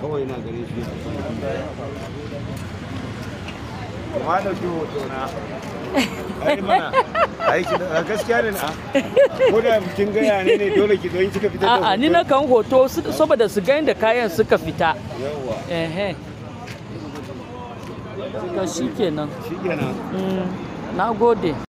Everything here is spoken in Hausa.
kawai na gare shi a kan ma hoto na ai mana gaskiya ne na ko da kin gaya ne ne dole ki kika fita a'a ni na hoto saboda su ga inda kayan suka fita mm, na gode